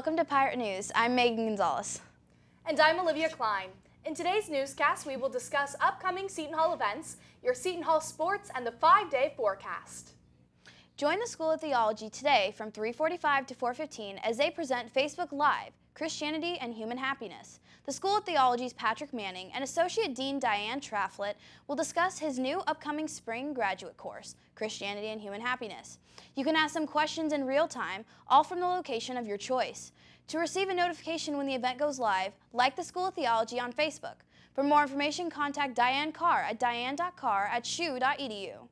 Welcome to Pirate News. I'm Meagan Gonzalez. And I'm Olivia Klein. In today's newscast, we will discuss upcoming Seton Hall events, your Seton Hall sports, and the five-day forecast. Join the School of Theology today from 3.45 to 4.15 as they present Facebook Live, Christianity and Human Happiness. The School of Theology's Patrick Manning and Associate Dean Diane Traflet will discuss his new upcoming spring graduate course, Christianity and Human Happiness. You can ask them questions in real time, all from the location of your choice. To receive a notification when the event goes live, like the School of Theology on Facebook. For more information, contact Diane Carr at diane.carr at shu.edu.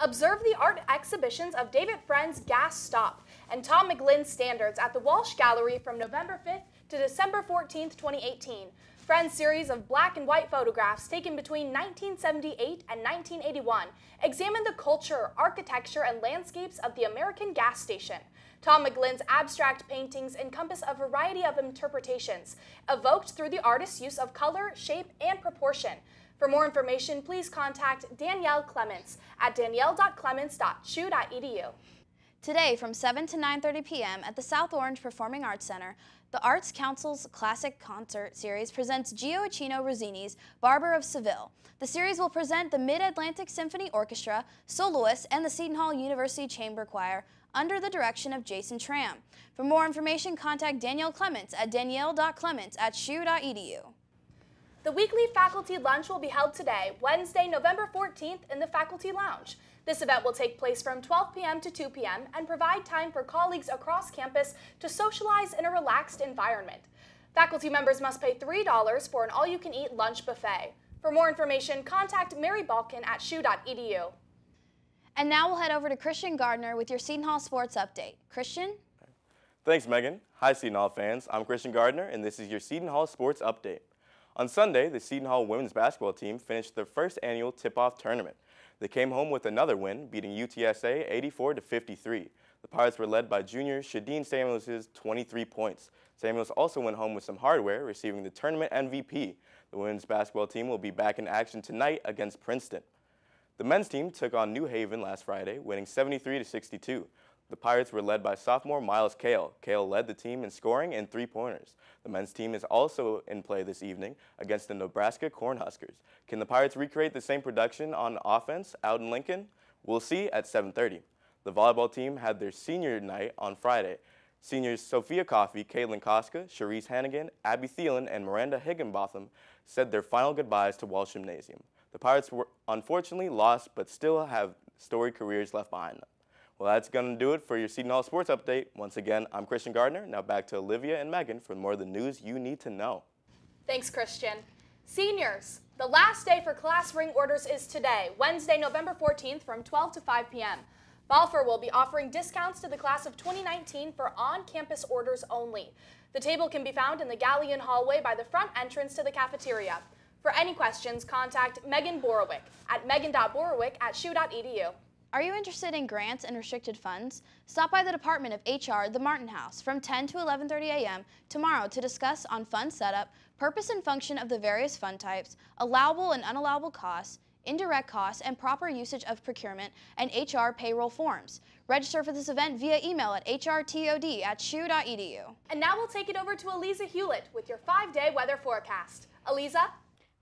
Observe the art exhibitions of David Freund's Gas Stop and Tom McGlynn's Standards at the Walsh Gallery from November 5th to December 14th, 2018. Freund's series of black and white photographs taken between 1978 and 1981 examine the culture, architecture, and landscapes of the American gas station. Tom McGlynn's abstract paintings encompass a variety of interpretations, evoked through the artist's use of color, shape, and proportion. For more information, please contact Danielle Clements at danielle.clements.shu.edu. Today from 7 to 9.30 p.m. at the South Orange Performing Arts Center, the Arts Council's Classic Concert Series presents Gioacchino Rossini's Barber of Seville. The series will present the Mid-Atlantic Symphony Orchestra, soloists, and the Seton Hall University Chamber Choir under the direction of Jason Tramm. For more information, contact Danielle Clements at danielle.clements at shu.edu. The weekly faculty lunch will be held today, Wednesday, November 14th in the Faculty Lounge. This event will take place from 12 p.m. to 2 p.m. and provide time for colleagues across campus to socialize in a relaxed environment. Faculty members must pay $3 for an all-you-can-eat lunch buffet. For more information, contact Mary Balkin at shu.edu. And now we'll head over to Christian Gardner with your Seton Hall Sports Update. Christian? Thanks, Meagan. Hi, Seton Hall fans. I'm Christian Gardner, and this is your Seton Hall Sports Update. On Sunday, the Seton Hall women's basketball team finished their first annual tip-off tournament. They came home with another win, beating UTSA 84 to 53. The Pirates were led by junior Shadeen Samuels' 23 points. Samuels also went home with some hardware, receiving the tournament MVP. The women's basketball team will be back in action tonight against Princeton. The men's team took on New Haven last Friday, winning 73 to 62. The Pirates were led by sophomore Myles Cale. Cale led the team in scoring and three-pointers. The men's team is also in play this evening against the Nebraska Cornhuskers. Can the Pirates recreate the same production on offense out in Lincoln? We'll see at 7.30. The volleyball team had their senior night on Friday. Seniors Sophia Coffey, Caitlin Koska, Cherise Hannigan, Abby Thielen, and Miranda Higginbotham said their final goodbyes to Walsh Gymnasium. The Pirates were unfortunately lost, but still have storied careers left behind them. Well, that's going to do it for your Seton Hall Sports Update. Once again, I'm Christian Gardner. Now back to Olivia and Meagan for more of the news you need to know. Thanks, Christian. Seniors, the last day for class ring orders is today, Wednesday, November 14th from 12 to 5 p.m. Balfour will be offering discounts to the class of 2019 for on-campus orders only. The table can be found in the Galleon hallway by the front entrance to the cafeteria. For any questions, contact Megan Borowick at megan.borowick at shu.edu. Are you interested in grants and restricted funds? Stop by the Department of HR, the Martin House, from 10 to 11.30 a.m. tomorrow to discuss on fund setup, purpose and function of the various fund types, allowable and unallowable costs, indirect costs, and proper usage of procurement and HR payroll forms. Register for this event via email at hrtod at shu.edu. And now we'll take it over to Aliezah Hulett with your five-day weather forecast. Aliezah?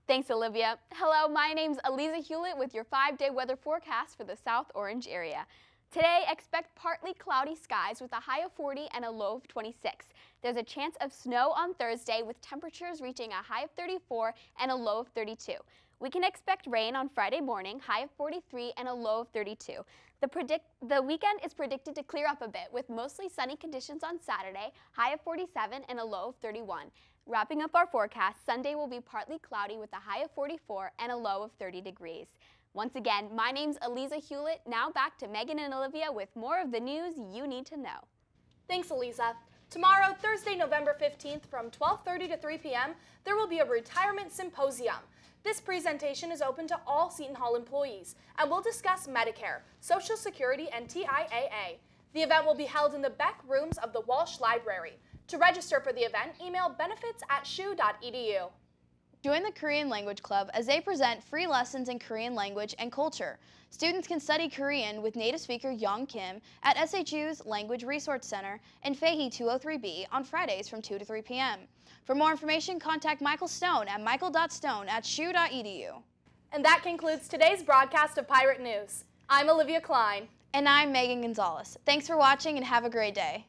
Thanks, Olivia. Hello, my name's Aliezah Hulett with your five-day weather forecast for the South Orange area. Today, expect partly cloudy skies with a high of 40 and a low of 26. There's a chance of snow on Thursday with temperatures reaching a high of 34 and a low of 32. We can expect rain on Friday morning, high of 43 and a low of 32. The, predict the weekend is predicted to clear up a bit with mostly sunny conditions on Saturday, high of 47 and a low of 31. Wrapping up our forecast, Sunday will be partly cloudy with a high of 44 and a low of 30 degrees. Once again, my name's Aliezah Hulett. Now back to Meagan and Olivia with more of the news you need to know. Thanks, Aliezah. Tomorrow, Thursday, November 15th from 12.30 to 3 p.m., there will be a retirement symposium. This presentation is open to all Seton Hall employees and will discuss Medicare, Social Security, and TIAA. The event will be held in the Beck Rooms of the Walsh Library. To register for the event, email benefits at shu.edu. Join the Korean Language Club as they present free lessons in Korean language and culture. Students can study Korean with native speaker Young Kim at SHU's Language Resource Center in Fahey 203B on Fridays from 2 to 3 p.m. For more information, contact Michael Stone at michael.stone at shu.edu. And that concludes today's broadcast of Pirate News. I'm Olivia Klein. And I'm Meagan Gonzalez. Thanks for watching and have a great day.